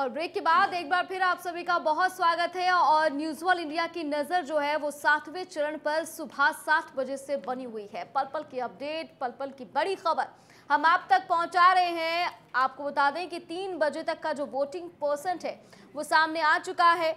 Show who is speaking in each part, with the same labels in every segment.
Speaker 1: और ब्रेक के बाद एक बार फिर आप सभी का बहुत स्वागत है और न्यूज़ वन इंडिया की नज़र जो है वो सातवें चरण पर सुबह सात बजे से बनी हुई है। पल पल की अपडेट पल पल की बड़ी खबर। हम आप तक पहुँचा रहे हैं। आपको बता दें कि तीन बजे तक का जो वोटिंग परसेंट है, वो सामने आ चुका है।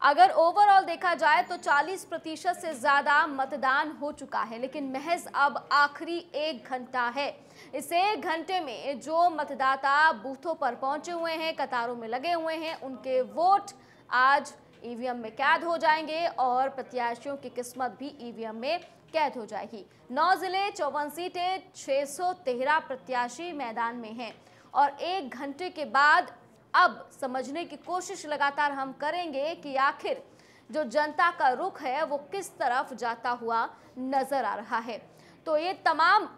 Speaker 1: अगर ओवरऑल देखा जाए तो 40 प्रतिशत से ज़्यादा मतदान हो चुका है, लेकिन महज अब आखिरी एक घंटा है। इस एक घंटे में जो मतदाता बूथों पर पहुँचे हुए हैं, कतारों में लगे हुए हैं, उनके वोट आज ईवीएम में कैद हो जाएँगे और प्रत्याशियों की किस्मत भी ईवीएम में कैद हो जाएगी। नौ ज़िले, चौवन सीटें 613 प्रत्याशी मैदान में हैं और एक घंटे के बाद अब समझने की कोशिश लगातार हम करेंगे कि आखिर जो जनता का रुख है, वो किस तरफ़ जाता हुआ नज़र आ रहा है। तो ये तमाम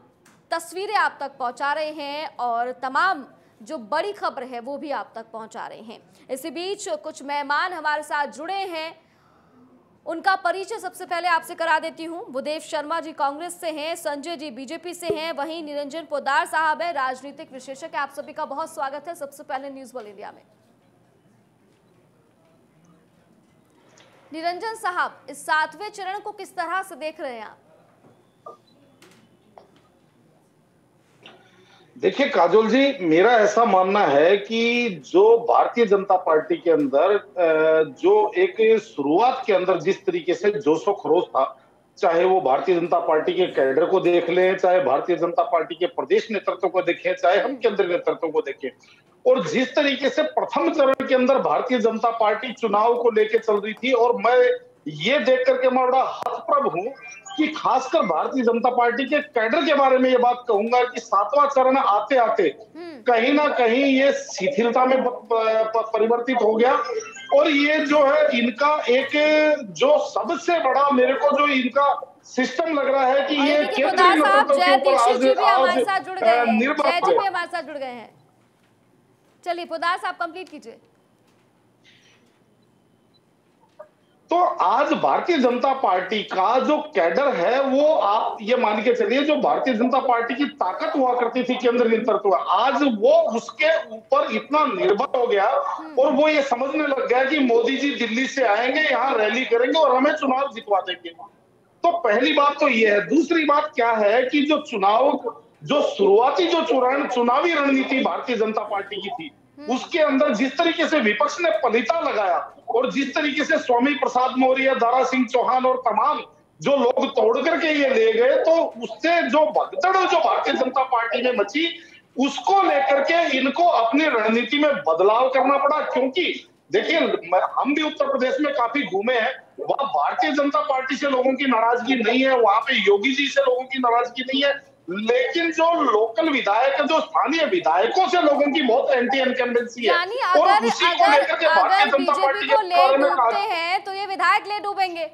Speaker 1: तस्वीरें आप तक पहुँचा रहे हैं और तमाम जो बड़ी खबर है, वो भी आप तक पहुँचा रहे हैं। इसी बीच कुछ मेहमान हमारे साथ जुड़े हैं। उनका परिचय सबसे पहले आपसे करा देती हूँ। बुदेव शर्मा जी कांग्रेस से हैं, संजय जी बीजेपी से हैं, वहीं निरंजन पोदार साहब है, राजनीतिक विशेषज्ञ आप सभी का बहुत स्वागत है सबसे पहले न्यूज़ वर्ल्ड इंडिया में। निरंजन साहब, इस सातवें चरण को किस तरह से देख रहे हैं आप?
Speaker 2: देखिए, काजोल जी, मेरा ऐसा मानना है कि जो भारतीय जनता पार्टी के अंदर जो एक शुरुआत के अंदर जिस तरीके से जोशो खरोश था, चाहे वो भारतीय जनता पार्टी के कैडर को देख लें, चाहे भारतीय जनता पार्टी के प्रदेश नेतृत्व को देखें, चाहे हम केंद्रीय नेतृत्व को देखें, और जिस तरीके से प्रथम चरण के अंदर भारतीय जनता पार्टी चुनाव को लेकर चल रही थी, और मैं ये देख करके मैं बड़ा हतप्रभ हूँ कि खासकर भारतीय जनता पार्टी के कैडर के बारे में ये बात कहूँगा कि सातवां चरण आते आते कहीं ना कहीं ये शिथिलता में परिवर्तित हो गया। और ये जो है इनका एक जो सबसे बड़ा मेरे को जो इनका सिस्टम लग रहा है कि ये
Speaker 1: केंद्रीय साथ जुड़ गए हैं। जय जी भी हमारे साथ जुड़ गए हैं। चलिए पुदार साहब कंप्लीट कीजिए।
Speaker 2: तो आज भारतीय जनता पार्टी का जो कैडर है, वो आप ये मान के चलिए, जो भारतीय जनता पार्टी की ताकत हुआ करती थी केंद्र नेतृत्व आज वो उसके ऊपर इतना निर्भर हो गया और वो ये समझने लग गया कि मोदी जी दिल्ली से आएँगे, यहाँ रैली करेंगे और हमें चुनाव जितवा देंगे। तो पहली बात तो ये है। दूसरी बात क्या है कि जो चुनाव, जो शुरुआती जो चुनावी रणनीति भारतीय जनता पार्टी की थी उसके अंदर जिस तरीके से विपक्ष ने पलिता लगाया और जिस तरीके से स्वामी प्रसाद मौर्य, दारा सिंह चौहान और तमाम जो लोग तोड़ करके ये ले गए तो उससे जो भगदड़ जो भारतीय जनता पार्टी में मची, उसको लेकर के इनको अपनी रणनीति में बदलाव करना पड़ा, क्योंकि देखिए हम भी उत्तर प्रदेश में काफ़ी घूमे हैं, वहाँ भारतीय जनता पार्टी से लोगों की नाराज़गी नहीं है, वहाँ पे योगी जी से लोगों की नाराज़गी नहीं है लेकिन जो लोकल विधायक जो स्थानीय विधायकों से लोगों की बहुत एंटी इनकम्बेंसी है
Speaker 1: अगर उसी अगर, को लेकर के भारतीय जनता पार्टी को डूबते हैं तो ये विधायक ले डूबेंगे।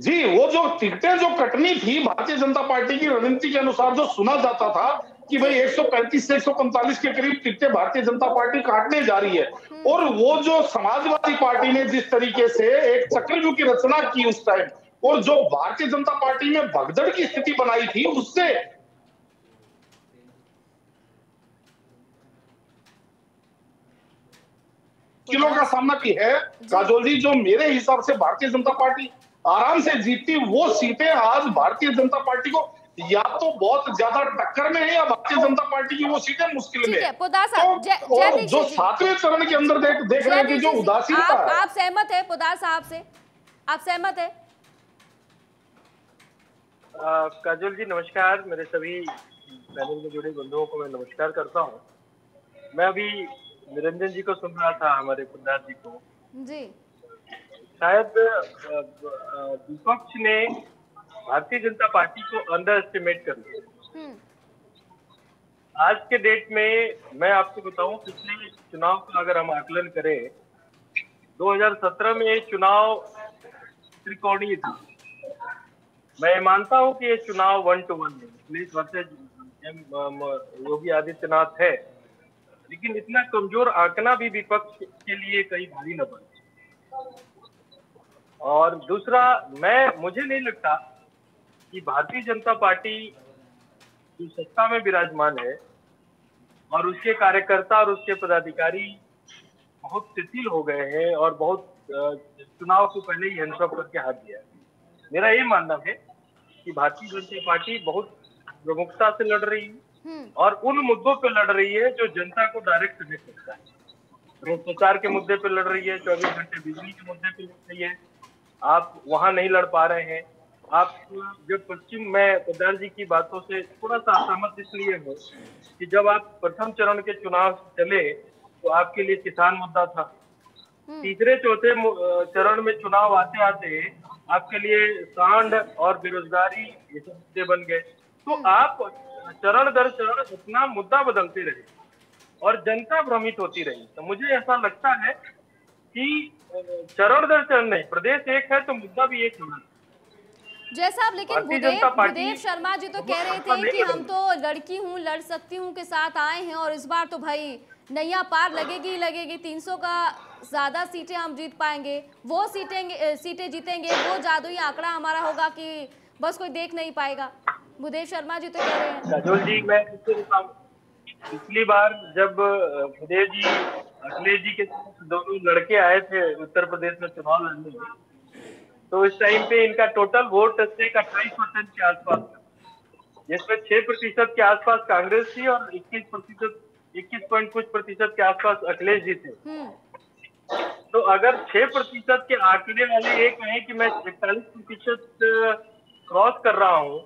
Speaker 2: जी वो जो टिकटें जो कटनी थी भारतीय जनता पार्टी की रणनीति के अनुसार जो सुना जाता था कि भाई 135 से 145 के करीब टिकटें भारतीय जनता पार्टी काटने जा रही है। हम्म। और वो जो समाजवादी पार्टी ने जिस तरीके से एक चक्रव्यूह की रचना की उस टाइम और जो भारतीय जनता पार्टी में भगदड़ की स्थिति बनाई थी उससे किलो का सामना की है। काजोल जी जो मेरे हिसाब से भारतीय जनता पार्टी आराम से जीतती वो सीटें आज भारतीय जनता पार्टी को या तो बहुत ज़्यादा टक्कर में है या भारतीय जनता पार्टी की वो सीटें मुश्किल में है तो, जो सातवें चरण के अंदर देख देख रहे हैं कि जो उदासीनता
Speaker 1: आप, आप सहमत है पुदार साहब से? आप सहमत है?
Speaker 3: काजल जी नमस्कार। मेरे सभी पैनल में जुड़े बंधुओं को मैं नमस्कार करता हूँ। मैं अभी निरंजन जी को सुन रहा था हमारे खुदार जी को।
Speaker 1: जी।
Speaker 3: शायद विपक्ष ने भारतीय जनता पार्टी को अंडर एस्टिमेट कर दिया। हम्म। आज के डेट में मैं आपको बताऊँ पिछले चुनाव का अगर हम आकलन करें 2017 में चुनाव त्रिकोणीय था। मैं मानता हूँ कि ये चुनाव वन टू वन है। पुलिस योगी आदित्यनाथ है। लेकिन इतना कमज़ोर आंकना भी विपक्ष के लिए कई भारी न बने। और दूसरा, मैं, मुझे नहीं लगता कि भारतीय जनता पार्टी जो सत्ता में विराजमान है और उसके कार्यकर्ता और उसके पदाधिकारी बहुत शिथिल हो गए हैं और बहुत चुनाव को पहले ही हैंड्स करके हाथ दिया मेरा ये मानना है कि भारतीय जनता पार्टी बहुत प्रमुखता से लड़ रही है हम्म। और उन मुद्दों पे लड़ रही है जो जनता को डायरेक्ट कनेक्ट करता है भ्रष्टाचार के मुद्दे पे लड़ रही है चौबीस घंटे बिजली के मुद्दे पे लड़ रही है आप वहाँ नहीं लड़ पा रहे हैं आप जब पश्चिम में पदार जी की बातों से थोड़ा सा असहमत इसलिए हो कि जब आप प्रथम चरण के चुनाव चले तो आपके लिए किसान मुद्दा था हम्म। तीसरे चौथे चरण में चुनाव आते आते आपके लिए सांड और बेरोजगारी ये सब मुद्दे बन गए। तो हम्म। आप चरण दर चरण अपना मुद्दा बदलते रहे और जनता भ्रमित होती रही तो मुझे ऐसा लगता है कि चरण दर चरण नहीं प्रदेश एक है तो मुद्दा भी एक होना
Speaker 1: जैसा आप लेकिन भूदेव भूदेव शर्मा जी तो कह रहे थे कि हम तो लड़की हूँ लड़ सकती हूँ के साथ आए हैं और इस बार तो भाई नैया पार लगेगी लगेगी 300 का ज़्यादा सीटें हम जीत पाएँगे वो सीटें सीटें जीतेंगे वो जादुई आंकड़ा हमारा होगा कि बस कोई देख नहीं पाएगा। भूदेव शर्मा जी तो कह रहे
Speaker 3: हैं। जी मैं पिछली बार जब भूदेव जी अखिलेश जी के दोनों लड़के आए थे उत्तर प्रदेश में चुनाव लड़ने में तो इस टाइम पे इनका टोटल वोट स्टेक अट्ठाईस परसेंट के आसपास जिसमें छह प्रतिशत के आसपास कांग्रेस थी और इक्कीस प्रतिशत इक्कीस पॉइंट कुछ प्रतिशत के आसपास अखिलेश जी थे। हम्म। तो अगर छह प्रतिशत के आंकड़े वाले ये कहें कि मैं इकतालीस प्रतिशत क्रॉस कर रहा हूँ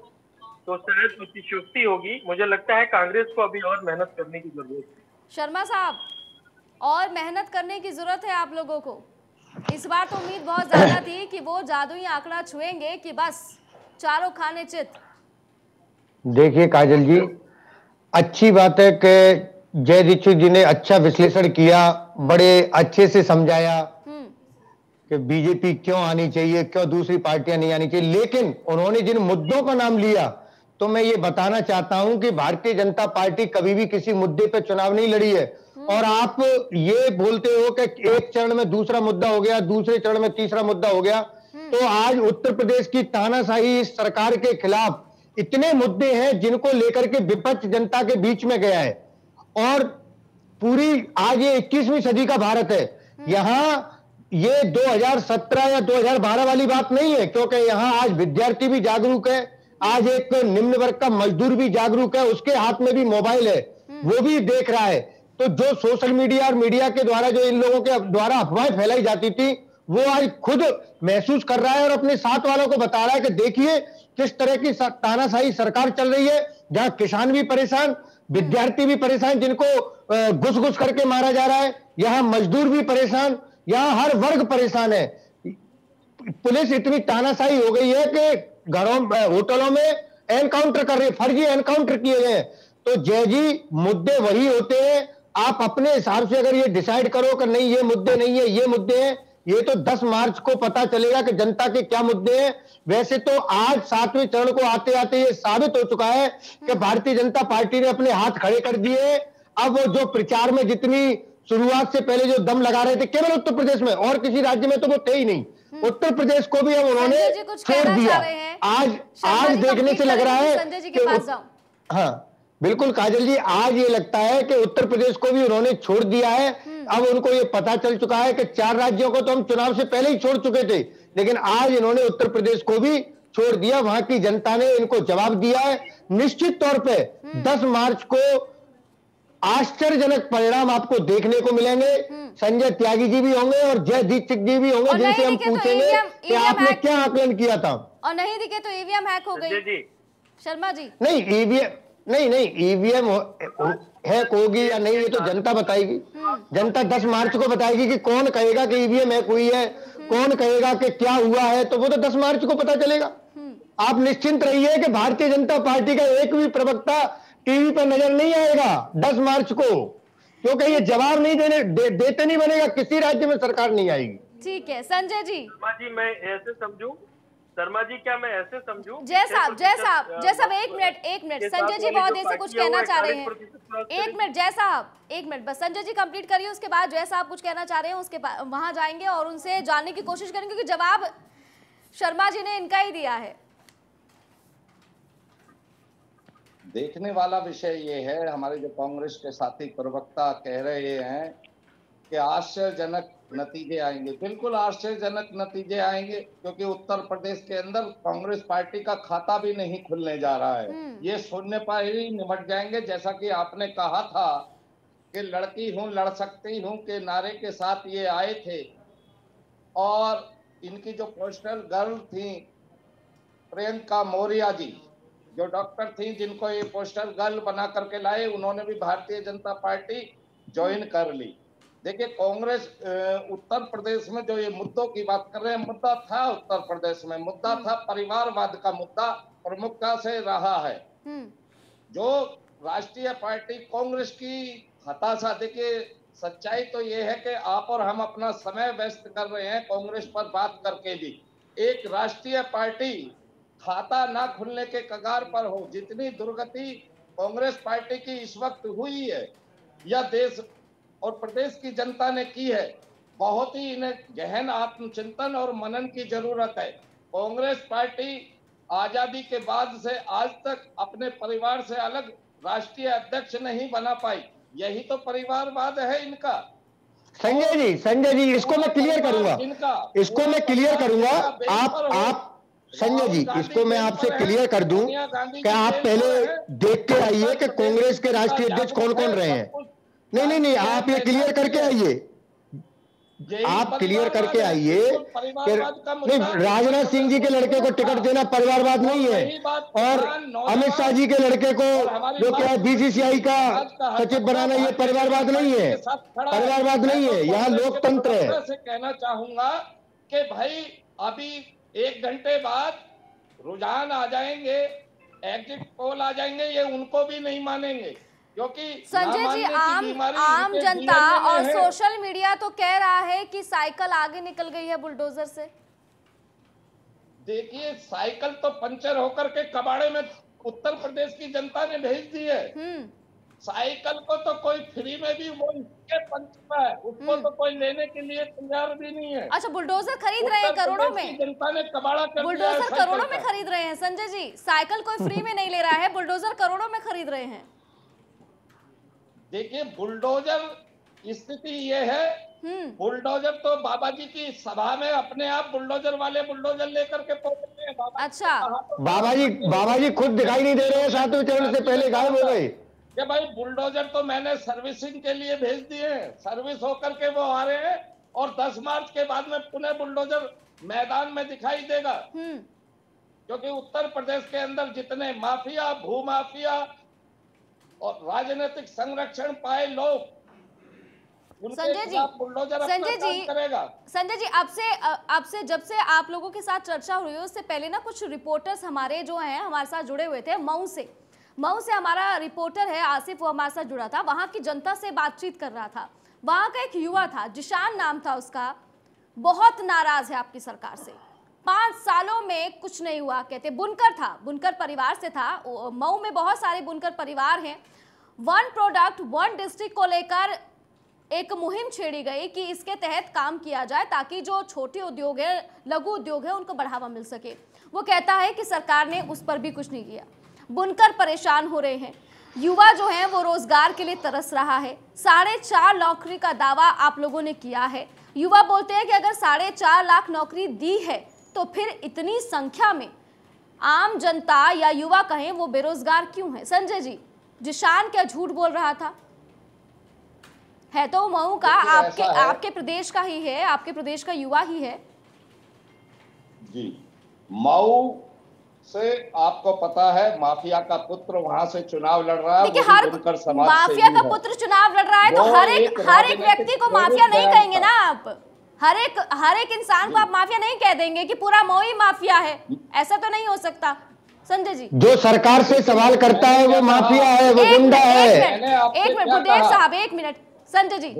Speaker 3: तो शायद अतिशोक्ति होगी। मुझे लगता है कांग्रेस को अभी और मेहनत करने की ज़रूरत है।
Speaker 1: शर्मा साहब और मेहनत करने की ज़रूरत है आप लोगों को। इस बार तो उम्मीद बहुत ज़्यादा थी कि वो जादुई आंकड़ा छुएँगे कि बस चारों खाने चित।
Speaker 4: देखिए काजल जी अच्छी बात है कि जय दीक्षित जी ने अच्छा विश्लेषण किया बड़े अच्छे से समझाया हम्म। कि बीजेपी क्यों आनी चाहिए क्यों दूसरी पार्टियाँ नहीं आनी चाहिए। लेकिन उन्होंने जिन मुद्दों का नाम लिया तो मैं ये बताना चाहता हूँ कि भारतीय जनता पार्टी कभी भी किसी मुद्दे पर चुनाव नहीं लड़ी है। और आप ये बोलते हो कि एक चरण में दूसरा मुद्दा हो गया दूसरे चरण में तीसरा मुद्दा हो गया तो आज उत्तर प्रदेश की तानाशाही सरकार के खिलाफ इतने मुद्दे हैं जिनको लेकर के विपक्ष जनता के बीच में गया है। और पूरी आज ये 21वीं सदी का भारत है। यहाँ ये 2017 या 2012 वाली बात नहीं है क्योंकि यहाँ आज विद्यार्थी भी जागरूक है आज एक निम्न वर्ग का मजदूर भी जागरूक है उसके हाथ में भी मोबाइल है वो भी देख रहा है। तो जो सोशल मीडिया और मीडिया के द्वारा जो इन लोगों के द्वारा अफवाहें फैलाई जाती थी वो आज खुद महसूस कर रहा है और अपने साथ वालों को बता रहा है कि देखिए किस तरह की तानाशाही सरकार चल रही है जहाँ किसान भी परेशान विद्यार्थी भी परेशान, जिनको घुस घुस करके मारा जा रहा है। यहाँ मजदूर भी परेशान, यहाँ हर वर्ग परेशान है। पुलिस इतनी तानाशाही हो गई है कि घरों होटलों में एनकाउंटर कर रही फर्जी एनकाउंटर किए गए तो जय जी, मुद्दे वही होते हैं। आप अपने हिसाब से अगर ये डिसाइड करो कि नहीं, ये मुद्दे नहीं है, ये मुद्दे हैं ये तो 10 मार्च को पता चलेगा कि जनता के क्या मुद्दे हैं। वैसे तो आज सातवें चरण को आते आते ये साबित हो चुका है कि भारतीय जनता पार्टी ने अपने हाथ खड़े कर दिए। अब वो जो प्रचार में जितनी शुरुआत से पहले जो दम लगा रहे थे केवल उत्तर प्रदेश में और किसी राज्य में तो वो थे ही नहीं। हम्म। उत्तर प्रदेश को भी अब उन्होंने छोड़ दिया। आज आज देखने से लग रहा है हाँ बिल्कुल काजल जी आज ये लगता है कि उत्तर प्रदेश को भी उन्होंने छोड़ दिया है। हम्म। अब उनको ये पता चल चुका है कि चार राज्यों को तो हम चुनाव से पहले ही छोड़ चुके थे लेकिन आज इन्होंने उत्तर प्रदेश को भी छोड़ दिया वहाँ की जनता ने इनको जवाब दिया है। निश्चित तौर पे 10 हम्म। मार्च को आश्चर्यजनक परिणाम आपको देखने को मिलेंगे। हम्म। संजय त्यागी जी भी होंगे और जय दीक्षित जी भी होंगे जिनसे हम तो पूछेंगे कि आपने क्या आकलन किया था।
Speaker 1: और नहीं दिखे तो ईवीएम हैक हो गई। शर्मा जी।
Speaker 4: नहीं ईवीएम नहीं नहीं ईवीएम हैक होगी या नहीं ये तो जनता बताएगी। जनता 10 मार्च को बताएगी कि कौन कहेगा कि ईवीएम हैक हुई है कौन कहेगा कि क्या हुआ है तो वो तो 10 मार्च को पता चलेगा। आप निश्चिंत रहिए कि भारतीय जनता पार्टी का एक भी प्रवक्ता टीवी पर नज़र नहीं आएगा 10 मार्च को क्योंकि ये जवाब नहीं देने दे, देते नहीं बनेगा किसी राज्य में सरकार नहीं आएगी।
Speaker 1: ठीक है संजय जी।
Speaker 3: जी मैं ऐसे समझू शर्मा जी क्या मैं ऐसे समझू?
Speaker 1: जय साहब जय साहब जय साहब एक मिनट एक मिनट संजय जी बहुत देर से कुछ कहना चाह रहे हैं। एक मिनट जय साहब एक मिनट बस संजय जी कंप्लीट करिए उसके बाद जय साहब कुछ कहना चाह रहे हैं उसके बाद वहाँ जाएँगे और उनसे जानने की कोशिश करेंगे क्योंकि जवाब शर्मा जी ने इनका ही दिया है।
Speaker 5: देखने वाला विषय ये है हमारे जो कांग्रेस के साथी प्रवक्ता कह रहे हैं कि आश्चर्यजनक नतीजे आएँगे। बिल्कुल आश्चर्यजनक नतीजे आएँगे क्योंकि उत्तर प्रदेश के अंदर कांग्रेस पार्टी का खाता भी नहीं खुलने जा रहा है।
Speaker 1: हम्म।
Speaker 5: ये सुनने पर ही निमट जाएँगे जैसा कि आपने कहा था कि लड़की हूँ लड़ सकती हूँ के नारे के साथ ये आए थे। और इनकी जो पोस्टर गर्ल थी प्रियंका मौर्या जी जो डॉक्टर थी जिनको ये पोस्टर गर्ल बना करके लाए उन्होंने भी भारतीय जनता पार्टी ज्वाइन कर ली। देखिए कांग्रेस उत्तर प्रदेश में जो ये मुद्दों की बात कर रहे हैं मुद्दा था उत्तर प्रदेश में मुद्दा था परिवारवाद का मुद्दा प्रमुखता से रहा है।
Speaker 1: हम्म,
Speaker 5: जो राष्ट्रीय पार्टी कांग्रेस की हताशा देखिए सच्चाई तो ये है कि आप और हम अपना समय व्यस्त कर रहे हैं कांग्रेस पर बात करके भी। एक राष्ट्रीय पार्टी खाता ना खुलने के कगार पर हो जितनी दुर्गति कांग्रेस पार्टी की इस वक्त हुई है यह देश और प्रदेश की जनता ने की है। बहुत ही इन्हें गहन आत्मचिंतन और मनन की ज़रूरत है। कांग्रेस पार्टी आज़ादी के बाद से आज तक अपने परिवार से अलग राष्ट्रीय अध्यक्ष नहीं बना पाई। यही तो परिवारवाद है इनका।
Speaker 4: संजय जी संजय जी इसको मैं क्लियर करूँगा।
Speaker 5: इनका।
Speaker 4: इसको मैं क्लियर करूँगा। आप आप संजय जी इसको मैं आपसे क्लियर कर दूँ कि आप पहले देख के आइए कि कांग्रेस के राष्ट्रीय अध्यक्ष कौन कौन रहे हैं। नहीं नहीं नहीं आप ये क्लियर करके आइए। आप क्लियर करके आइए नहीं राजनाथ सिंह जी के लड़के को टिकट देना परिवारवाद नहीं है। और अमित शाह जी के लड़के को जो क्या बीसीसीआई का सचिव बनाना ये परिवारवाद नहीं है। परिवारवाद नहीं है। यहाँ लोकतंत्र है।
Speaker 5: से कहना चाहूँगा कि भाई अभी एक घंटे बाद रुझान आ जाएँगे एग्जिट पोल आ जाएँगे ये उनको भी नहीं मानेंगे। क्योंकि
Speaker 1: संजय जी आम आम जनता और सोशल मीडिया तो कह रहा है कि साइकिल आगे निकल गई है बुलडोजर से।
Speaker 5: देखिए साइकिल तो पंचर होकर के कबाड़े में उत्तर प्रदेश की जनता ने भेज दी है।
Speaker 1: हम्म।
Speaker 5: साइकिल को तो कोई फ्री में भी वो इसके पंच है। उसको तो कोई लेने के लिए तैयार भी नहीं है।
Speaker 1: अच्छा बुलडोजर खरीद रहे हैं करोड़ों में?
Speaker 5: जनता ने कबाड़ा कर
Speaker 1: बुलडोजर करोड़ों में खरीद रहे हैं। संजय जी साइकिल कोई फ्री में नहीं ले रहा है बुलडोजर करोड़ों में खरीद रहे हैं।
Speaker 5: देखिए बुलडोजर स्थिति ये है।
Speaker 1: हम्म।
Speaker 5: बुलडोजर तो बाबा जी की सभा में अपने आप बुलडोजर वाले बुलडोजर लेकर के पहुँचते हैं। बाबा
Speaker 1: अच्छा।
Speaker 5: तो
Speaker 4: बाबा जी बाबा जी खुद दिखाई नहीं दे रहे हैं सातवें चरण से पहले गायब हो गए।
Speaker 5: कि भाई बुलडोजर तो मैंने सर्विसिंग के लिए भेज दिए हैं। सर्विस होकर के वो आ रहे हैं और 10 मार्च के बाद में पुनः बुलडोजर मैदान में दिखाई देगा।
Speaker 1: हम्म।
Speaker 5: क्योंकि उत्तर प्रदेश के अंदर जितने माफिया भू माफिया और राजनीतिक संरक्षण पाए लोग
Speaker 1: संजय जी, संजय जी, संजय जी अब से अब से जब से आप लोगों के साथ चर्चा हुई है उससे पहले ना कुछ रिपोर्टर्स हमारे जो हैं हमारे साथ जुड़े हुए थे मऊ से। मऊ से हमारा रिपोर्टर है आसिफ वो हमारे साथ जुड़ा था। वहाँ की जनता से बातचीत कर रहा था। वहाँ का एक युवा था जिशान नाम था उसका। बहुत नाराज़ है आपकी सरकार से। पाँच सालों में कुछ नहीं हुआ, कहते बुनकर था, बुनकर परिवार से था। मऊ में बहुत सारे बुनकर परिवार हैं। वन प्रोडक्ट वन डिस्ट्रिक्ट को लेकर एक मुहिम छेड़ी गई कि इसके तहत काम किया जाए ताकि जो छोटे उद्योग है, लघु उद्योग है, उनको बढ़ावा मिल सके। वो कहता है कि सरकार ने उस पर भी कुछ नहीं किया। बुनकर परेशान हो रहे हैं। युवा जो है, वो रोज़गार के लिए तरस रहा है। साढ़े चार नौकरी का दावा आप लोगों ने किया है। युवा बोलते हैं कि अगर साढ़े चार लाख नौकरी दी है तो फिर इतनी संख्या में आम जनता या युवा कहें वो बेरोजगार क्यों है? संजय जी जिशान क्या झूठ बोल रहा था? है तो मऊ का आपके। आपके प्रदेश का ही है आपके प्रदेश का युवा ही है।
Speaker 5: जी मऊ से आपको पता है माफिया का पुत्र वहाँ से चुनाव लड़ रहा है
Speaker 1: हर माफिया का पुत्र चुनाव लड़ रहा है तो हर एक हर एक व्यक्ति को माफिया नहीं कहेंगे ना आप। हर एक हर एक इंसान को आप माफिया नहीं कह देंगे कि पूरा मऊ ही माफिया है। ऐसा तो नहीं हो सकता। संजय जी।
Speaker 4: जो सरकार से सवाल करता है वो माफिया है वो गुंडा है।
Speaker 1: एक
Speaker 5: मैंने
Speaker 1: मिनट? साहब एक मिनट। संजय जी।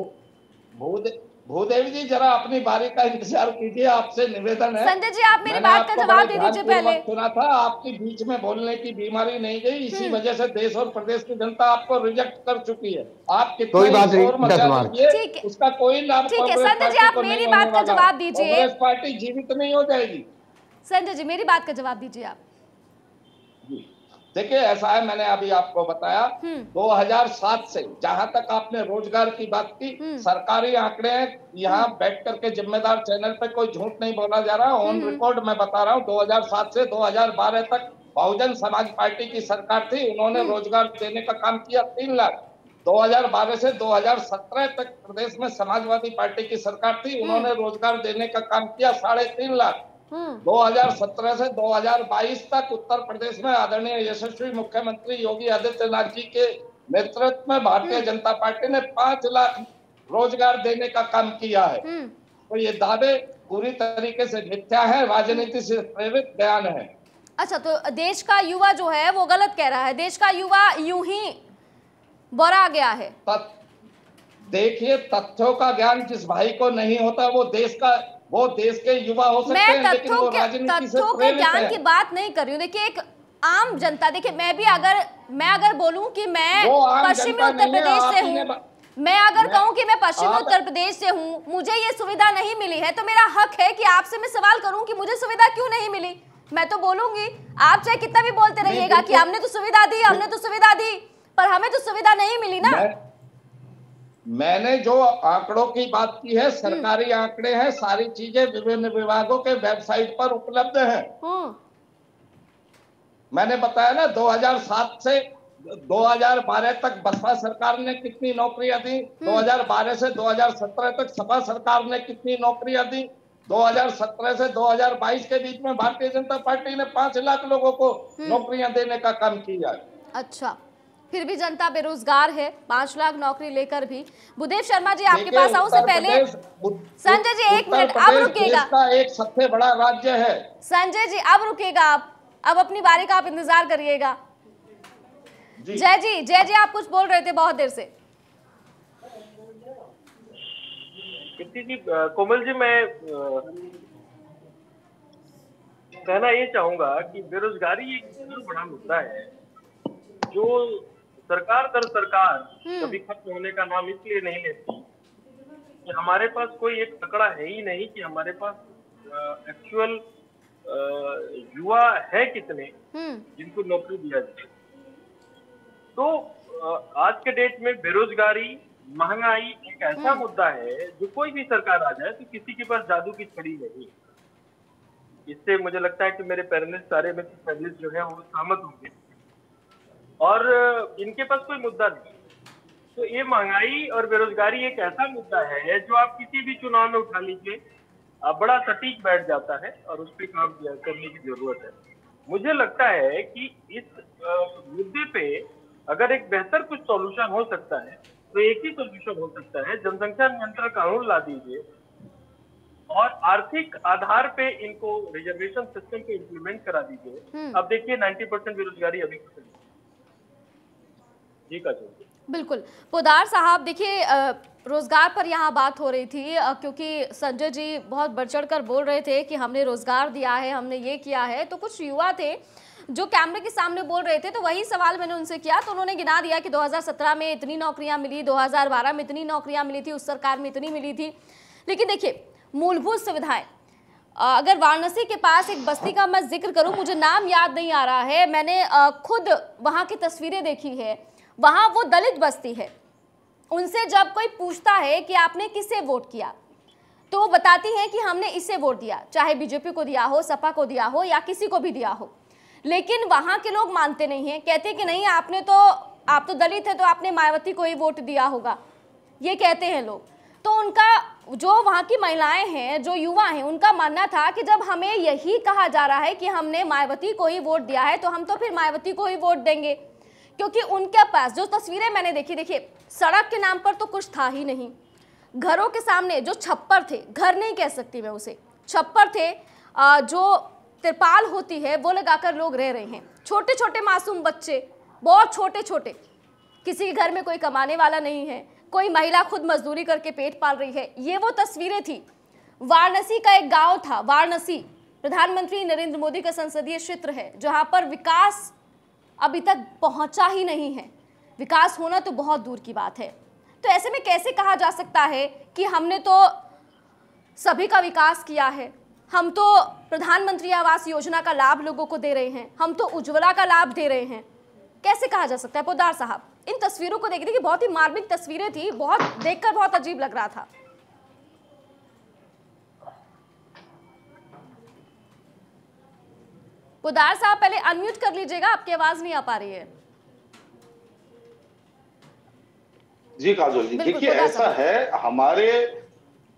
Speaker 5: भूदेव जी जरा अपनी बारी का इंतज़ार कीजिए आपसे निवेदन है।
Speaker 1: संजय जी आप मेरी बात का जवाब दे दीजिए पहले।
Speaker 5: सुना था आपके बीच में बोलने की बीमारी नहीं गई इसी
Speaker 1: हम्म।
Speaker 5: वजह से देश और प्रदेश की जनता आपको रिजेक्ट कर चुकी है। आप कितना
Speaker 4: कोई बात नहीं,
Speaker 1: है।
Speaker 5: उसका कोई लाभ
Speaker 1: ठीक है, संजय जी, आप मेरी बात का जवाब दीजिए।
Speaker 5: कांग्रेस पार्टी जीवित नहीं हो जाएगी।
Speaker 1: संजय जी मेरी बात का जवाब दीजिए आप।
Speaker 5: देखिए ऐसा है मैंने अभी आपको बताया 2007 से जहाँ तक आपने रोज़गार की बात की सरकारी आंकड़े हैं यहाँ बैठ करके जिम्मेदार चैनल पे कोई झूठ नहीं बोला जा रहा ऑन रिकॉर्ड मैं बता रहा हूँ 2007 से 2012 तक बहुजन समाज पार्टी की सरकार थी उन्होंने रोज़गार देने का काम किया तीन लाख। 2012 से 2017 तक प्रदेश में समाजवादी पार्टी की सरकार थी उन्होंने रोज़गार देने का काम किया साढ़े तीन लाख। 2017 से 2022 तक उत्तर प्रदेश में आदरणीय यशस्वी मुख्यमंत्री योगी आदित्यनाथ जी के नेतृत्व में भारतीय जनता पार्टी ने पाँच लाख रोज़गार देने का काम किया है। तो ये दावे पूरी तरीके से मिथ्या है राजनीति से प्रेरित बयान है।
Speaker 1: अच्छा तो देश का युवा जो है वो गलत कह रहा है। देश का युवा यूँ ही बरा गया है।
Speaker 5: देखिए तथ्यों का ज्ञान जिस भाई को नहीं होता वो देश का वो देश के युवा हो सकते
Speaker 1: हैं लेकिन वो राजनीति से के ज्ञान की बात नहीं कर रही हूँ। देखिए एक आम जनता देखिए मैं भी अगर मैं अगर बोलूँ कि मैं पश्चिमी उत्तर प्रदेश से हूँ। मैं अगर कहूँ कि मैं पश्चिमी उत्तर प्रदेश से हूँ मुझे ये सुविधा नहीं मिली है तो मेरा हक है कि आपसे मैं सवाल करूँ कि मुझे सुविधा क्यों नहीं मिली? मैं तो बोलूँगी आप चाहे कितना भी बोलते रहिएगा कि हमने तो सुविधा दी हमने तो सुविधा दी पर हमें तो सुविधा नहीं मिली ना।
Speaker 5: मैंने जो आंकड़ों की बात की है सरकारी हम्म। आंकड़े हैं सारी चीज़ें विभिन्न विभागों के वेबसाइट पर उपलब्ध है हम्म। मैंने बताया ना 2007 से 2012 तक बसपा सरकार ने कितनी नौकरियाँ दी 2012 हम्म। से 2017 तक सपा सरकार ने कितनी नौकरियाँ दी 2017 से 2022 के बीच में भारतीय जनता पार्टी ने पाँच लाख लोगों को नौकरियाँ देने का काम किया
Speaker 1: अच्छा फिर भी जनता बेरोजगार है। पाँच लाख नौकरी लेकर भी। बुदेव शर्मा जी आपके पास आऊँ से पहले। संजय जी एक मिनट अब रुकेगा।
Speaker 5: एक सबसे बड़ा राज्य है।
Speaker 1: संजय जी अब रुकेगा आप। अब अपनी बारी का आप इंतज़ार करिएगा। जय जी जय जी आप कुछ बोल रहे थे बहुत देर से।
Speaker 3: जी कोमल जी मैं कहना ये चाहूँगा कि बेरोजगारी एक बड़ा मुद्दा है जो सरकार दर सरकार हम्म। कभी खत्म होने का नाम इसलिए नहीं लेती कि हमारे पास कोई एक टकड़ा है ही नहीं कि हमारे पास एक्चुअल युवा है कितने हम्म। जिनको नौकरी दिया जाए तो आज के डेट में बेरोजगारी महँगाई एक ऐसा हम्म। मुद्दा है जो कोई भी सरकार आ जाए तो किसी के पास जादू की छड़ी नहीं इससे मुझे लगता है कि मेरे पेरेंट्स सारे में जो है वो सहमत होंगे और इनके पास कोई मुद्दा नहीं तो ये महँगाई और बेरोजगारी एक ऐसा मुद्दा है जो आप किसी भी चुनाव में उठा लीजिए बड़ा सटीक बैठ जाता है और उस पर काम करने की ज़रूरत है। मुझे लगता है कि इस मुद्दे पे अगर एक बेहतर कुछ सॉल्यूशन हो सकता है तो एक ही सॉल्यूशन हो सकता है। जनसंख्या नियंत्रण कानून ला दीजिए और आर्थिक आधार पे इनको रिजर्वेशन सिस्टम को इम्प्लीमेंट करा दीजिए। हम्म। अब देखिए 90 परसेंट बेरोजगारी अभी
Speaker 1: बिल्कुल। पोदार साहब, देखिए रोज़गार पर यहाँ बात हो रही थी क्योंकि संजय जी बहुत बढ़ चढ़ कर बोल रहे थे कि हमने रोज़गार दिया है, हमने ये किया है। तो कुछ युवा थे जो कैमरे के सामने बोल रहे थे तो वही सवाल मैंने उनसे किया तो उन्होंने गिना दिया कि 2017 में इतनी नौकरियाँ मिली 2012 में इतनी नौकरियाँ मिली थी, उस सरकार में इतनी मिली थी। लेकिन देखिए, मूलभूत सुविधाएँ। अगर वाराणसी के पास एक बस्ती का मैं ज़िक्र करूँ, मुझे नाम याद नहीं आ रहा है, मैंने खुद वहाँ की तस्वीरें देखी है। वहाँ वो दलित बस्ती है। उनसे जब कोई पूछता है कि आपने किसे वोट किया तो वो बताती हैं कि हमने इसे वोट दिया, चाहे बीजेपी को दिया हो, सपा को दिया हो, या किसी को भी दिया हो। लेकिन वहाँ के लोग मानते नहीं हैं, कहते कि नहीं, आपने तो आप तो दलित है तो आपने मायावती को ही वोट दिया होगा। ये कहते हैं लोग। तो उनका, जो वहाँ की महिलाएँ हैं, जो युवा हैं, उनका मानना था कि जब हमें यही कहा जा रहा है कि हमने मायावती को ही वोट दिया है तो हम तो फिर मायावती को ही वोट देंगे। क्योंकि उनके पास जो तस्वीरें मैंने देखी, देखिए, सड़क के नाम पर तो कुछ था ही नहीं। घरों के सामने जो छप्पर थे, घर नहीं कह सकती मैं उसे, छप्पर थे जो तिरपाल होती है, वो लगाकर लोग रह रहे हैं। छोटे छोटे मासूम बच्चे, बहुत छोटे छोटे किसी के घर में कोई कमाने वाला नहीं है, कोई महिला खुद मजदूरी करके पेट पाल रही है, ये वो तस्वीरें थी। वाराणसी का एक गाँव था, वाराणसी, प्रधानमंत्री नरेंद्र मोदी का संसदीय क्षेत्र है, जहाँ पर विकास अभी तक पहुँचा ही नहीं है। विकास होना तो बहुत दूर की बात है। तो ऐसे में कैसे कहा जा सकता है कि हमने तो सभी का विकास किया है? हम तो प्रधानमंत्री आवास योजना का लाभ लोगों को दे रहे हैं। हम तो उज्ज्वला का लाभ दे रहे हैं। कैसे कहा जा सकता है? पोदार साहब, इन तस्वीरों को देखिए कि बहुत ही मार्मिक तस्वीरें थी, बहुत देखकर बहुत अजीब लग रहा था। पोदार साहब पहले अनम्यूट कर लीजिएगा आपकी आवाज़ नहीं आ पा रही है
Speaker 2: जी काजोल जी देखिए ऐसा है हमारे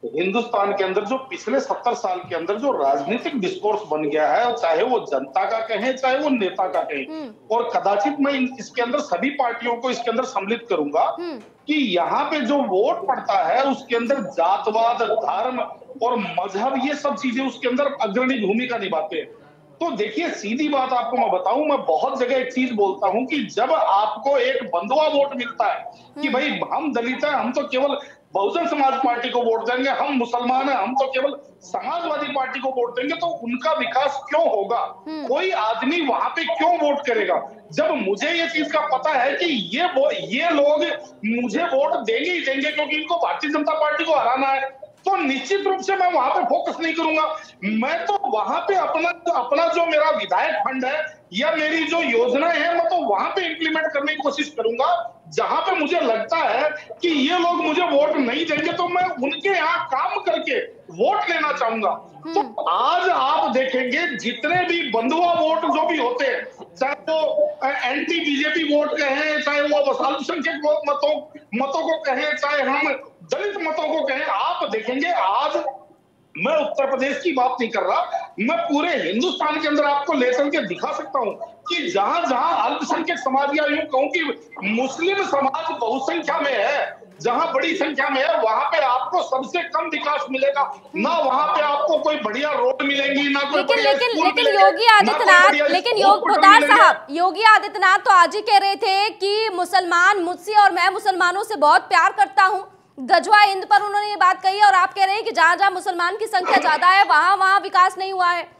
Speaker 2: हिंदुस्तान के अंदर जो पिछले सत्तर साल के अंदर जो राजनीतिक डिस्कोर्स बन गया है चाहे वो जनता का कहें चाहे वो नेता का कहें
Speaker 1: हम्म।
Speaker 2: और कदाचित मैं इसके अंदर सभी पार्टियों को इसके अंदर सम्मिलित करूँगा
Speaker 1: हम्म।
Speaker 2: कि यहाँ पे जो वोट पड़ता है उसके अंदर जातवाद धर्म और मज़हब ये सब चीज़ें उसके अंदर अग्रणी भूमिका निभाते हैं तो देखिए सीधी बात आपको मैं बताऊँ मैं बहुत जगह एक चीज़ बोलता हूँ कि जब आपको एक बंधुआ वोट मिलता है कि भाई हम दलित हैं हम तो केवल बहुजन समाज पार्टी को वोट देंगे हम मुसलमान हैं हम तो केवल समाजवादी पार्टी को वोट देंगे तो उनका विकास क्यों होगा? कोई आदमी वहाँ पे क्यों वोट करेगा? जब मुझे ये चीज़ का पता है कि ये वो ये लोग मुझे वोट देंगे ही देंगे क्योंकि इनको भारतीय जनता पार्टी को हराना है तो निश्चित रूप से मैं वहाँ पे फोकस नहीं करूँगा। मैं तो वहाँ पे अपना अपना जो मेरा विधायक फंड है या मेरी जो योजना हैं मैं तो वहाँ पे इंप्लीमेंट करने की कोशिश करूँगा। जहाँ पे मुझे लगता है कि ये लोग मुझे वोट नहीं देंगे तो मैं उनके यहाँ काम करके वोट लेना चाहूँगा। तो आज आप देखेंगे जितने भी बंधुआ वोट जो भी होते हैं चाहे वो एंटी बीजेपी वोट कहें चाहे वो अल्पसंख्यक मतों मतों को कहें चाहे हम दलित मतों को कहें आप देखेंगे आज मैं उत्तर प्रदेश की बात नहीं कर रहा मैं पूरे हिंदुस्तान के अंदर आपको लेकर के दिखा सकता हूँ कि जहाँ जहाँ अल्पसंख्यक समाज या यूँ कहूँ कि मुस्लिम समाज बहुसंख्या में है जहाँ बड़ी संख्या में है वहाँ पे आपको सबसे कम विकास मिलेगा ना वहाँ पे आपको कोई बढ़िया रोड मिलेंगी ना कोई
Speaker 1: लेकिन लेकिन लेकिन योगी आदित्यनाथ लेकिन योग
Speaker 2: मिलेंगे।
Speaker 1: साहब योगी आदित्यनाथ तो आज ही कह रहे थे कि मुसलमान मुझसे और मैं मुसलमानों से बहुत प्यार करता हूँ गजवा हिंद पर उन्होंने ये बात कही और आप कह रहे हैं कि जहाँ जहाँ मुसलमान की संख्या ज़्यादा है वहाँ वहाँ विकास नहीं हुआ है।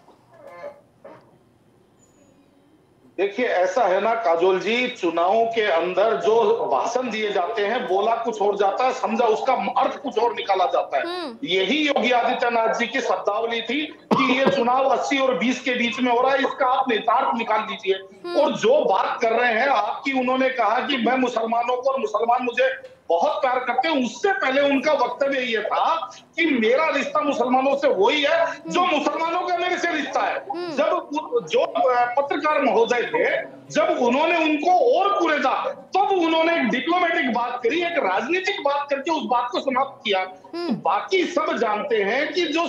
Speaker 2: देखिए ऐसा है ना काजोल जी चुनावों के अंदर जो भाषण दिए जाते हैं बोला कुछ और जाता है समझा उसका अर्थ कुछ और निकाला जाता है। यही योगी आदित्यनाथ जी की शब्दावली थी कि ये चुनाव 80 और 20 के बीच में हो रहा है इसका आप निहितार्थ निकाल दीजिए। और जो बात कर रहे हैं आपकी उन्होंने कहा कि मैं मुसलमानों को और मुसलमान मुझे बहुत प्यार करते हैं। उससे पहले उनका वक्तव्य ये था कि मेरा रिश्ता मुसलमानों से वही है जो मुसलमानों का मेरे से रिश्ता है। जब जो पत्रकार महोदय थे जब उन्होंने उनको और कुरेदा तब तो उन्होंने एक डिप्लोमेटिक बात करी एक राजनीतिक बात करके उस बात को समाप्त किया। तो बाकी सब जानते हैं कि जो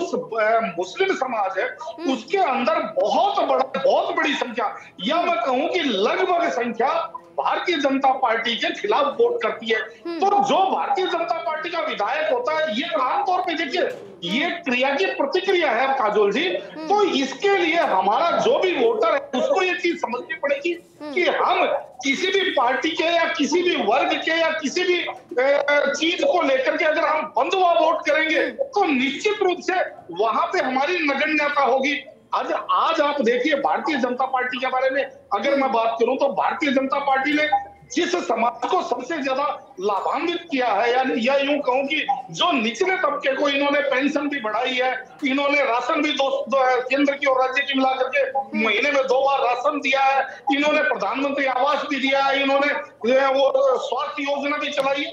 Speaker 2: मुस्लिम समाज है उसके अंदर बहुत बड़ा बहुत बड़ी संख्या या मैं कहूँ कि लगभग संख्या भारतीय जनता पार्टी के खिलाफ वोट करती है। तो जो भारतीय जनता पार्टी का विधायक होता है ये आमतौर पे देखिए ये क्रिया की प्रतिक्रिया है काजोल जी। तो इसके लिए हमारा जो भी वोटर है उसको ये चीज़ समझनी पड़ेगी कि हम किसी भी पार्टी के या किसी भी वर्ग के या किसी भी चीज़ को लेकर के अगर हम बंधुआ वोट करेंगे तो निश्चित रूप से वहाँ पे हमारी नगण्यता होगी। आज आज आप देखिए भारतीय जनता पार्टी के बारे में अगर मैं बात करूँ तो भारतीय जनता पार्टी ने जिस समाज को सबसे ज़्यादा लाभान्वित किया है या, या यूँ कहूँ कि जो निचले तबके को इन्होंने पेंशन भी बढ़ाई है इन्होंने राशन भी दो, दो केंद्र की और राज्य की मिलाकर के महीने में दो बार राशन दिया है इन्होंने प्रधानमंत्री आवास भी दिया है इन्होंने वो स्वास्थ्य योजना भी चलाई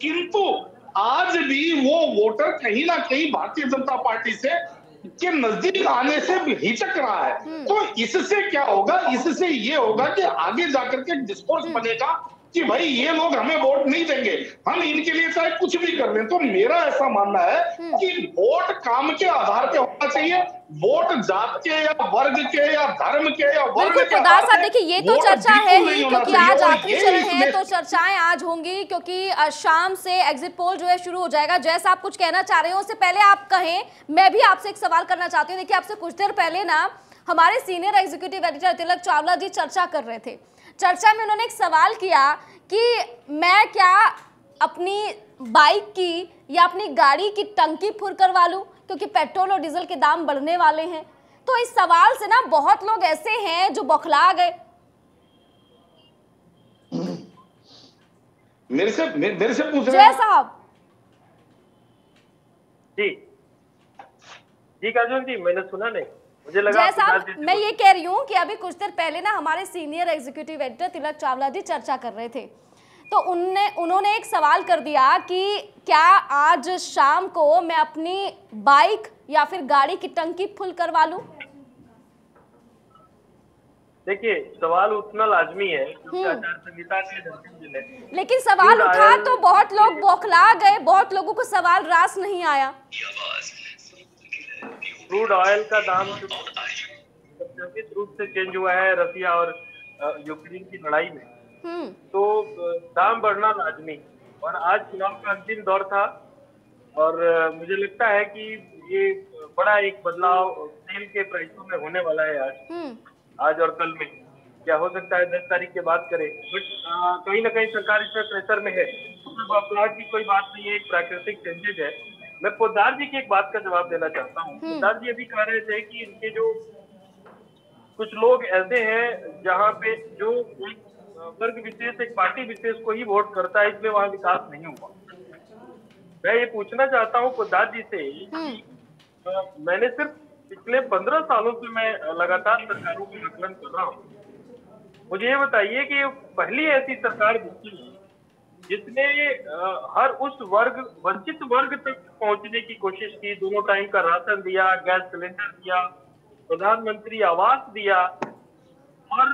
Speaker 2: किंतु आज भी वो वोटर कहीं ना कहीं भारतीय जनता पार्टी से के नज़दीक आने से भी हिचक रहा है। तो इससे क्या होगा? इससे ये होगा कि आगे जाकर के डिस्कोर्स बनेगा कि भाई ये लोग हमें वोट नहीं देंगे। हम इनके लिए चाहे कुछ भी कर लें। तो मेरा ऐसा मानना है कि वोट काम के आधार पे होना चाहिए। वोट जात के या वर्ग के या धर्म के या वर्ग
Speaker 1: बिल्कुल
Speaker 2: के
Speaker 1: प्रदार साहब देखिए ये तो चर्चा है ही क्योंकि आज आखिरी चरण है तो चर्चाएँ आज होंगी क्योंकि शाम से एग्जिट पोल जो है शुरू हो जाएगा। जैसा आप कुछ कहना चाह रहे हो उससे पहले आप कहें मैं भी आपसे एक सवाल करना चाहती हूँ। देखिए आपसे कुछ देर पहले ना हमारे senior executive editor Tilak Chawla ji चर्चा कर रहे थे। चर्चा में उन्होंने एक सवाल किया कि मैं क्या अपनी बाइक की या अपनी गाड़ी की टंकी फुर करवा लूँ? क्योंकि पेट्रोल और डीजल के दाम बढ़ने वाले हैं। तो इस सवाल से ना बहुत लोग ऐसे हैं जो बौखला गए।
Speaker 2: मेरे से मे- मेरे से पूछ रहे हैं।
Speaker 1: साहब।
Speaker 3: जी। जी काजल जी मैंने सुना नहीं। मुझे लगा
Speaker 1: जय साहब मैं ये कह रही हूँ कि अभी कुछ देर पहले ना हमारे senior executive editor Tilak Chawla ji चर्चा कर रहे थे। तो उनने उन्होंने एक सवाल कर दिया कि क्या आज शाम को मैं अपनी बाइक या फिर गाड़ी की टंकी फुल करवा लूँ?
Speaker 3: देखिए सवाल उठना लाजमी है
Speaker 1: हम्म। लेकिन सवाल उठा तो बहुत लोग बौखला गए बहुत लोगों को सवाल रास नहीं आया।
Speaker 3: क्रूड ऑयल का दाम रूप से चेंज हुआ है रसिया और यूक्रेन की लड़ाई में। तो दाम बढ़ना लाजमी। और आज चुनाव का अंतिम दौर था और मुझे लगता है कि ये बड़ा एक बदलाव तेल के प्राइसों में होने वाला है आज।
Speaker 1: हम्म।
Speaker 3: आज और कल में। क्या हो सकता है दस तारीख के बाद करें? बट कहीं ना कहीं सरकार इसमें प्रेशर में है। घबराहट की कोई बात नहीं है एक प्राकृतिक चेंजेज है। मैं पोदार जी की एक बात का जवाब देना चाहता हूँ।
Speaker 1: हम्म।
Speaker 3: पोदार जी अभी कह रहे थे कि इनके जो कुछ लोग ऐसे हैं जहाँ पे जो एक वर्ग विशेष एक पार्टी विशेष को ही वोट करता है इसलिए वहाँ विकास नहीं हुआ। मैं ये पूछना चाहता हूँ पोदार जी से
Speaker 1: हम्म।
Speaker 3: मैंने सिर्फ़ पिछले पंद्रह सालों से मैं लगातार सरकारों का आकलन कर रहा हूँ। मुझे ये बताइए कि पहली ऐसी सरकार दिखती है जिसने हर उस वर्ग वंचित वर्ग तक पहुँचने की कोशिश की दोनों टाइम का राशन दिया गैस सिलेंडर दिया प्रधानमंत्री आवास दिया और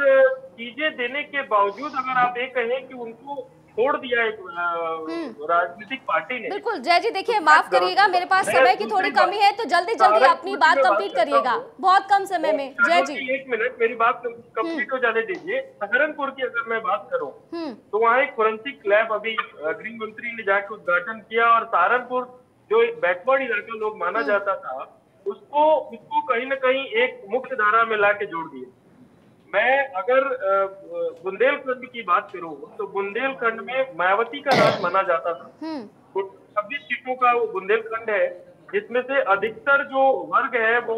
Speaker 3: चीज़ें देने के बावजूद अगर आप ये कहें कि उनको छोड़ दिया एक राजनीतिक पार्टी ने।
Speaker 1: बिल्कुल जय जी देखिए तो माफ़ करिएगा मेरे पास समय की थोड़ी कमी है तो जल्दी जल्दी अपनी बात कंप्लीट करिएगा। बहुत कम समय में। जय जी
Speaker 3: एक मिनट मेरी बात कंप्लीट हो जाने दीजिए। सहारनपुर की अगर मैं बात करूँ
Speaker 1: हम्म।
Speaker 3: तो वहाँ एक फोरेंसिक लैब अभी गृह मंत्री ने जाके उद्घाटन किया और सहारनपुर जो एक बैकवर्ड इलाका लोग माना
Speaker 1: हम्म।
Speaker 3: जाता था उसको उसको कहीं ना कहीं एक मुख्य धारा में ला के जोड़ दिया। मैं अगर बुंदेलखंड की बात करूँ तो बुंदेलखंड में मायावती का राज माना जाता था।
Speaker 1: हम्म।
Speaker 3: छब्बीस सीटों का वो बुंदेलखंड है जिसमें से अधिकतर जो वर्ग है वो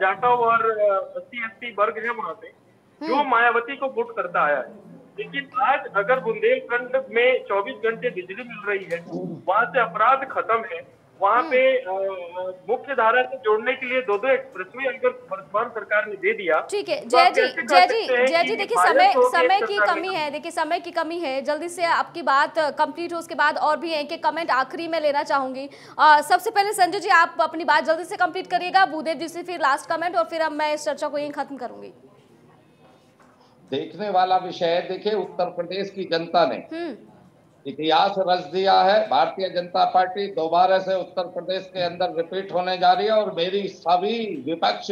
Speaker 3: जाटव और एस सी वर्ग है वहाँ पे जो मायावती को वोट करता आया है। लेकिन आज अगर बुंदेलखंड में 24 घंटे बिजली मिल रही है वहाँ से अपराध खत्म है वहाँ पे अ, अ, मुख्य धारा से जोड़ने के लिए दो दो एक्सप्रेसवे अगर वर्तमान सरकार ने दे दिया
Speaker 1: ठीक है।
Speaker 3: तो
Speaker 1: जय जी जय जी जय जी देखिए समय समय की कमी है देखिए समय की कमी है। जल्दी से आपकी बात कंप्लीट हो उसके बाद और भी एक एक कमेंट आखिरी में लेना चाहूँगी। सबसे पहले संजय जी आप अपनी बात जल्दी से कंप्लीट करिएगा भूदेव जी से फिर लास्ट कमेंट और फिर अब मैं इस चर्चा को यही खत्म करूँगी।
Speaker 5: देखने वाला विषय है देखिए उत्तर प्रदेश की जनता ने
Speaker 1: हम्म।
Speaker 5: इतिहास रच दिया है। भारतीय जनता पार्टी दोबारा से उत्तर प्रदेश के अंदर रिपीट होने जा रही है और मेरी सभी विपक्ष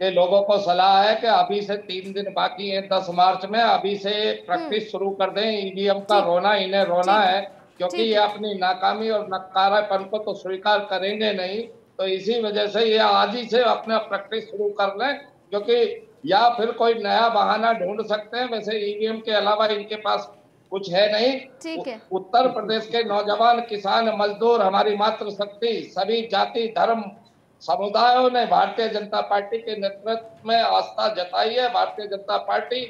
Speaker 5: के लोगों को सलाह है कि अभी से तीन दिन बाकी है दस मार्च में अभी से प्रैक्टिस शुरू कर दें। ईवीएम का रोना इन्हें रोना है क्योंकि ये अपनी नाकामी और नकारापन को तो स्वीकार करेंगे नहीं। तो इसी वजह से ये आज ही से अपना प्रैक्टिस शुरू कर लें क्योंकि या फिर कोई नया बहाना ढूंढ सकते हैं। वैसे ईवीएम के अलावा इनके पास कुछ है नहीं।
Speaker 1: ठीक है।
Speaker 5: उत्तर प्रदेश के नौजवान किसान मजदूर हमारी मातृशक्ति सभी जाति धर्म समुदायों ने भारतीय जनता पार्टी के नेतृत्व में आस्था जताई है। भारतीय जनता पार्टी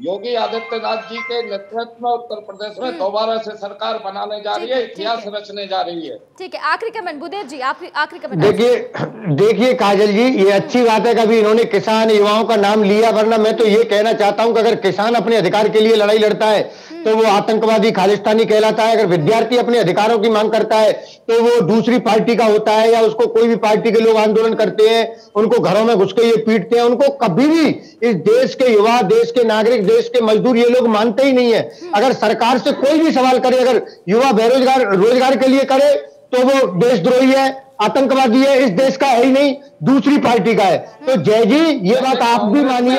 Speaker 5: योगी आदित्यनाथ जी के नेतृत्व में उत्तर प्रदेश में दोबारा से सरकार बनाने जा रही है इतिहास रचने जा रही है।
Speaker 1: ठीक है आखिरी कमेंट भूदेव जी आखिरी आखिरी कमेंट
Speaker 4: देखिए देखिए काजल जी ये अच्छी बात है कभी इन्होंने किसान युवाओं का नाम लिया वरना मैं तो ये कहना चाहता हूँ कि अगर किसान अपने अधिकार के लिए लड़ाई लड़ता है तो वो आतंकवादी खालिस्तानी कहलाता है अगर विद्यार्थी अपने अधिकारों की मांग करता है तो वो दूसरी पार्टी का होता है या उसको कोई भी पार्टी के लोग आंदोलन करते हैं उनको घरों में घुस के ये पीटते हैं उनको कभी भी इस देश के युवा देश के नागरिक देश के मजदूर ये लोग मानते ही नहीं है। अगर सरकार से कोई भी सवाल करे अगर युवा बेरोजगार रोज़गार के लिए करे तो वो देशद्रोही है आतंकवादी है इस देश का है ही नहीं। दूसरी पार्टी का है। तो जय जी ये बात आप भी मानिए।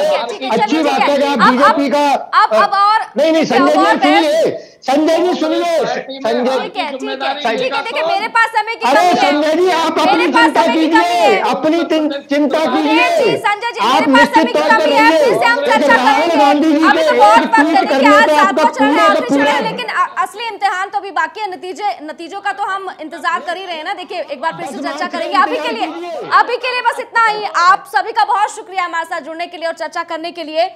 Speaker 4: अच्छी बात है कि आप बीजेपी का
Speaker 1: अब- अब और-
Speaker 4: नहीं नहीं संजय जी सुनिए संजय जी सुनिए। संजय
Speaker 1: ठीक है ठीक है
Speaker 5: ज़िम्मेदारी
Speaker 1: ठीक है देखिए मेरे पास समय की
Speaker 4: अरे संजय जी आप अपनी चिंता
Speaker 1: की
Speaker 4: कीजिए अपनी चिंता कीजिए।
Speaker 1: संजय जी,
Speaker 4: आप
Speaker 1: मेरे पास समय
Speaker 4: निश्चित तौर पर राहुल गांधी जी के
Speaker 1: तो
Speaker 4: एक ट्वीट करने पे आपका पूरा का पूरा
Speaker 1: लेकिन असली इम्तिहान तो अभी बाकी है। नतीजे नतीजों का तो हम इंतज़ार कर ही रहे हैं ना। देखिए एक बार फिर से चर्चा करेंगे। अभी के लिए अभी लिए बस इतना ही। आप सभी का बहुत शुक्रिया हमारे साथ जुड़ने के लिए और चर्चा करने के लिए।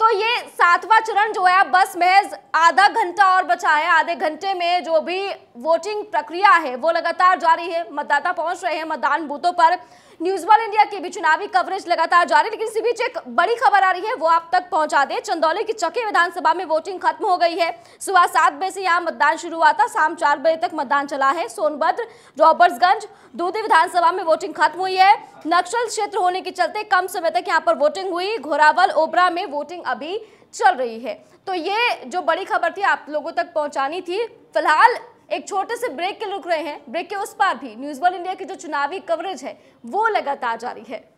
Speaker 1: तो ये सातवां चरण जो है, बस महज आधा घंटा और बचा है। आधे घंटे में जो भी वोटिंग प्रक्रिया है, वो लगातार जारी है। मतदाता पहुँच रहे हैं मतदान बूथों पर। न्यूज़ वन इंडिया की भी चुनावी कवरेज लगातार जारी, लेकिन इसी बीच एक बड़ी खबर आ रही है, वो आप तक पहुँचा दे। चंदौली की चौकी विधानसभा में वोटिंग खत्म हो गई है। सुबह सात बजे से यहाँ मतदान शुरू हुआ था, शाम चार बजे तक मतदान चला है। सोनभद्र, रॉबर्ट्सगंज, दूधी विधानसभा में वोटिंग खत्म हुई है। नक्सल क्षेत्र होने के चलते कम समय तक यहाँ पर वोटिंग हुई। घोरावल, ओबरा में वोटिंग अभी चल रही है। तो ये जो बड़ी खबर थी, आप लोगों तक पहुंचानी थी। फ़िलहाल एक छोटे से ब्रेक के रुक रहे हैं। ब्रेक के उस पार भी न्यूज़ वर्ल्ड इंडिया की जो चुनावी कवरेज है, वो लगातार जारी है।